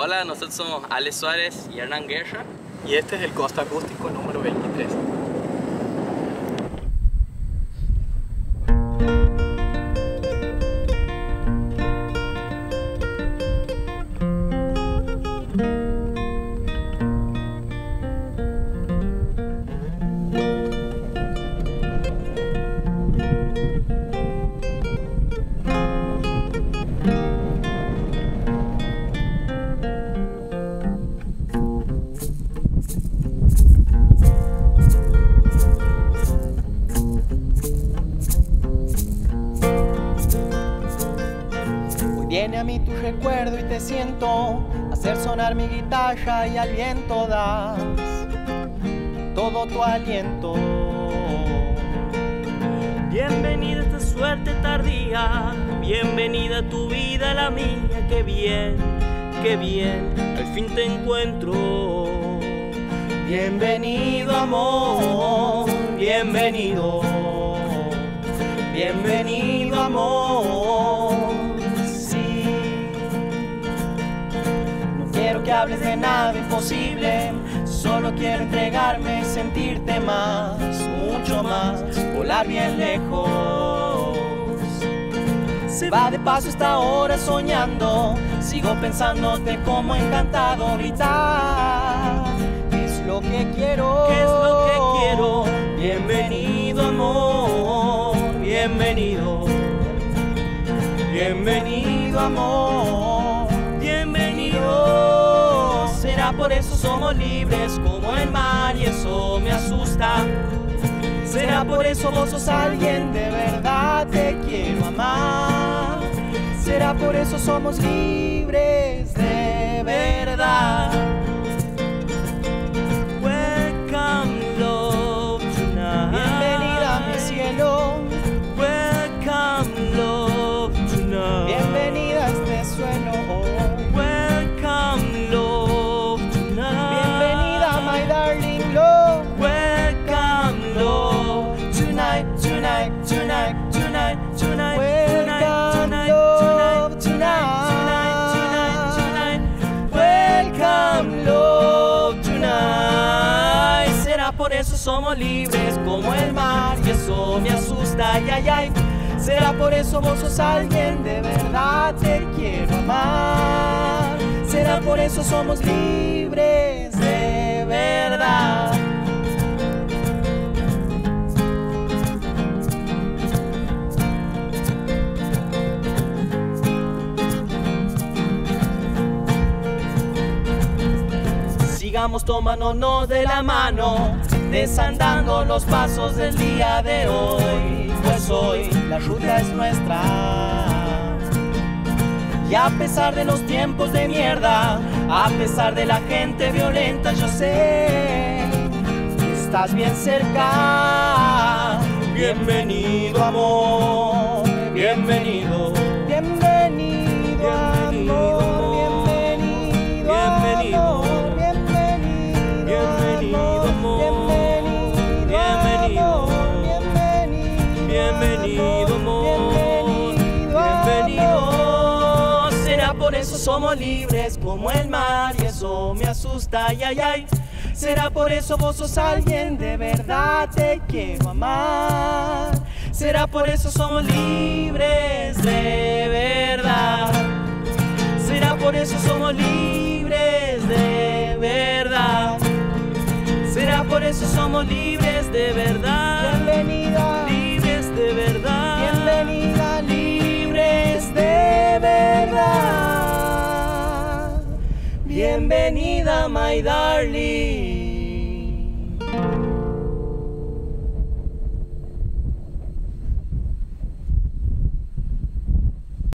Hola, nosotros somos Alex Suárez y Hernán Guerra. Y este es el Costa Acústico número 23. Viene a mí tu recuerdo y te siento hacer sonar mi guitarra y al viento das todo tu aliento. Bienvenida a esta suerte tardía, bienvenida a tu vida, la mía, qué bien, qué bien, al fin te encuentro. Bienvenido amor, bienvenido, bienvenido amor. Hables de nada imposible, solo quiero entregarme, sentirte más, mucho más, volar bien lejos. Se va de paso esta hora soñando, sigo pensándote como encantado gritar. ¿Qué es lo que quiero? ¿Qué es lo que quiero? Bienvenido amor, bienvenido. Bienvenido amor, somos libres como el mar y eso me asusta. Será por eso vos sos alguien de verdad te quiero amar. Será por eso somos libres de verdad. Tonight, tonight, tonight, tonight, tonight, Welcome, tonight, tonight, tonight, tonight, tonight. Welcome, love, tonight. Será por eso somos libres como el mar y eso me asusta, ay, ay, ay. Será por eso vos sos alguien de verdad te quiero amar. Será por eso somos libres de verdad. Sigamos tomándonos de la mano, desandando los pasos del día de hoy, pues hoy la ruta es nuestra. Y a pesar de los tiempos de mierda, a pesar de la gente violenta, yo sé que estás bien cerca. Bienvenido amor, bienvenido, Será por eso somos libres como el mar y eso me asusta, ay, ay, ay. Será por eso vos sos alguien de verdad te quiero amar. Será por eso somos libres de verdad. Será por eso somos libres de verdad. Será por eso somos libres de verdad. Bienvenida, my darling.